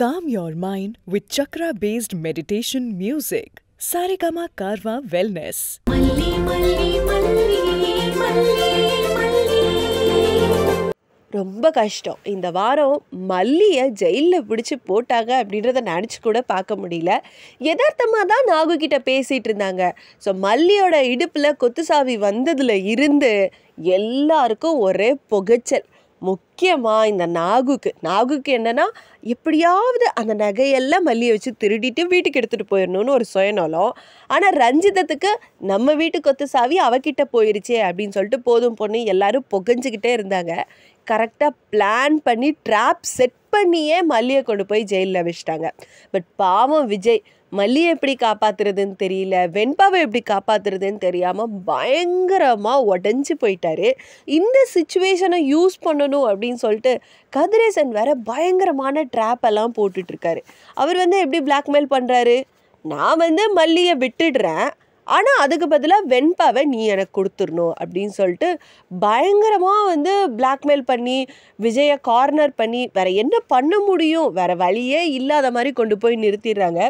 Calm your mind with chakra based meditation music. Saregama Karwa Wellness. ரொம்ப கஷ்டம். இந்த வாரம் மல்லியை ஜெயிலில் பிடிச்சி போட்டாங்க அப்படின்றத நினச்சி கூட பார்க்க முடியல. யதார்த்தமாக தான் நாகு கிட்ட பேசிகிட்டு இருந்தாங்க. ஸோ மல்லியோட இடுப்பில் கொத்துசாவி வந்ததுல இருந்து எல்லாருக்கும் ஒரே புகைச்சல். முக்கியமாக இந்த நாகுக்கு. நாகுக்கு என்னென்னா எப்படியாவது அந்த நகையெல்லாம் மல்லியை வச்சு திருடிட்டு வீட்டுக்கு எடுத்துகிட்டு போயிடணும்னு ஒரு சுயநலம். ஆனால் ரஞ்சிதத்துக்கு நம்ம வீட்டு கொத்து சாவி அவகிட்ட போயிருச்சே அப்படின்னு சொல்லிட்டு போதும் பொண்ணு எல்லாரும் புகஞ்சிக்கிட்டே இருந்தாங்க. கரெக்டாக பிளான் பண்ணி ட்ராப் செட் பண்ணியே மல்லியை கொண்டு போய் ஜெயிலில் வச்சுட்டாங்க. பட் பாவம் விஜய் மல்லியை எப்படி காப்பாத்துறதுன்னு தெரியல வெண்பாவை எப்படி காப்பாத்துறதுன்னு தெரியாமல் பயங்கரமாக உடஞ்சி போயிட்டாரு. இந்த சுச்சுவேஷனை யூஸ் பண்ணணும் அப்படின்னு சொல்லிட்டு கதிரேசன் வேற பயங்கரமான ட்ராப் எல்லாம் போட்டுட்ருக்காரு அவர் வந்து எப்படி பிளாக்மெயில் பண்ணுறாரு நான் வந்து மல்லியை விட்டுடுறேன். ஆனால் அதுக்கு பதிலாக வெண்பாவை நீ எனக்கு கொடுத்துடணும் அப்படின்னு சொல்லிட்டு பயங்கரமாக வந்து பிளாக்மெயில் பண்ணி விஜயை கார்னர் பண்ணி வேறு என்ன பண்ண முடியும்? வேற வழியே இல்லாத மாதிரி கொண்டு போய் நிறுத்திடுறாங்க.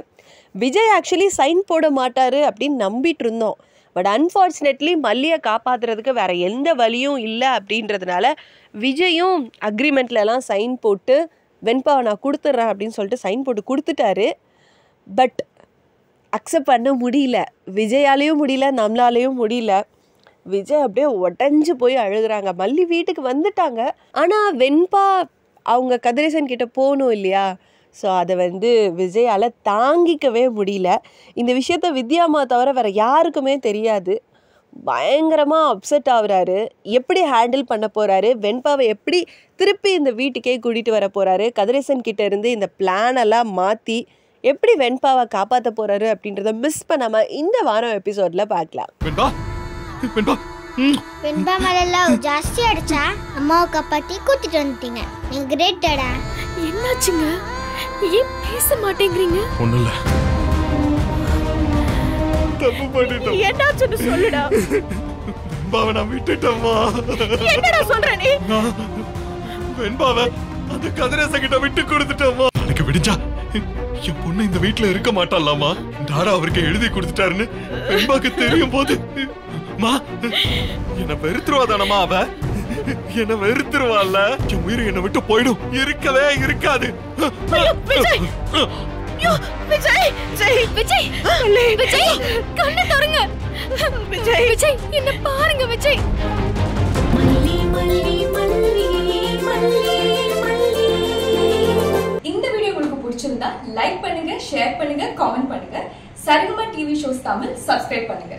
விஜய் ஆக்சுவலி சைன் போட மாட்டார் அப்படின்னு நம்பிட்டு இருந்தோம். பட் அன்ஃபார்ச்சுனேட்லி மல்லியை காப்பாத்துறதுக்கு வேறு எந்த வழியும் இல்லை அப்படின்றதுனால விஜயும் அக்ரிமெண்ட்லலாம் சைன் போட்டு வெண்பாவை நான் கொடுத்துட்றேன் அப்படின்னு சொல்லிட்டு சைன் போட்டு கொடுத்துட்டாரு. பட் அக்செப்ட் பண்ண முடியல. விஜயாலேயும் முடியல நம்மளாலேயும் முடியல. விஜய் அப்படியே உடஞ்சி போய் அழுகுறாங்க. மல்லி வீட்டுக்கு வந்துட்டாங்க. ஆனால் வெண்பா அவங்க கதிரேசன் கிட்ட போகணும் இல்லையா? ஸோ அதை வந்து விஜயால் தாங்கிக்கவே முடியல. இந்த விஷயத்த வித்யாமா தவிர வேறு யாருக்குமே தெரியாது. பயங்கரமாக அப்செட் ஆகுறாரு. எப்படி ஹேண்டில் பண்ண போகிறாரு வெண்பாவை எப்படி திருப்பி இந்த வீட்டுக்கே கூட்டிகிட்டு வர போகிறாரு கதிரேசன் கிட்டேருந்து இந்த பிளானெல்லாம் மாற்றி எப்படி வெண்பாவை காப்பாற்ற போகிறாரு அப்படின்றத மிஸ் பண்ணாமல் இந்த வாரம் எபிசோடில் பார்க்கலாம். வெண்பா? வெண்பா? ம். வெண்பா மேல லவ் ஜாஸ்தி அடிச்சா அம்மாவை காப்பாத்தி கூட்டிட்டு வந்துட்டீங்க. நீங்க கிரேட்டடா என்னாச்சுங்க? ஏன் பேச மாட்டேங்கிறீங்க? ஒண்ணும் இல்ல தப்பு பண்ணிட்டோம். என்னாச்சுன்னு சொல்லுடா. வெண்பாவை நான் விட்டுட்டோமா என்னடா சொல்ற நீ? வெண்பாவை அந்த கதிரேச கிட்ட விட்டு கொடுத்துட்டோமா எனக்கு விடிஞ்சா என் பொண்ணு இந்த வீட்ல இருக்க மாட்டாளாமா? டாடா அவருக்கு எழுதி கொடுத்துட்டாருன்னு வெண்பாக்கு தெரியும் போது. மா என்ன வெறுத்துருவாதானமா அவ? என்ன வெறுத்துருவாள்ல? என் உயிர் என்னை விட்டு போயிடும். இருக்கவே இருக்காது. விஜய்! விஜய்! விஜய் கண்ணை தருங்க விஜய். விஜய் என்ன பாருங்க விஜய். ஷேர் பண்ணுங்க காமெண்ட் பண்ணுங்க. Saregama TV shows Tamil subscribe பண்ணுங்க.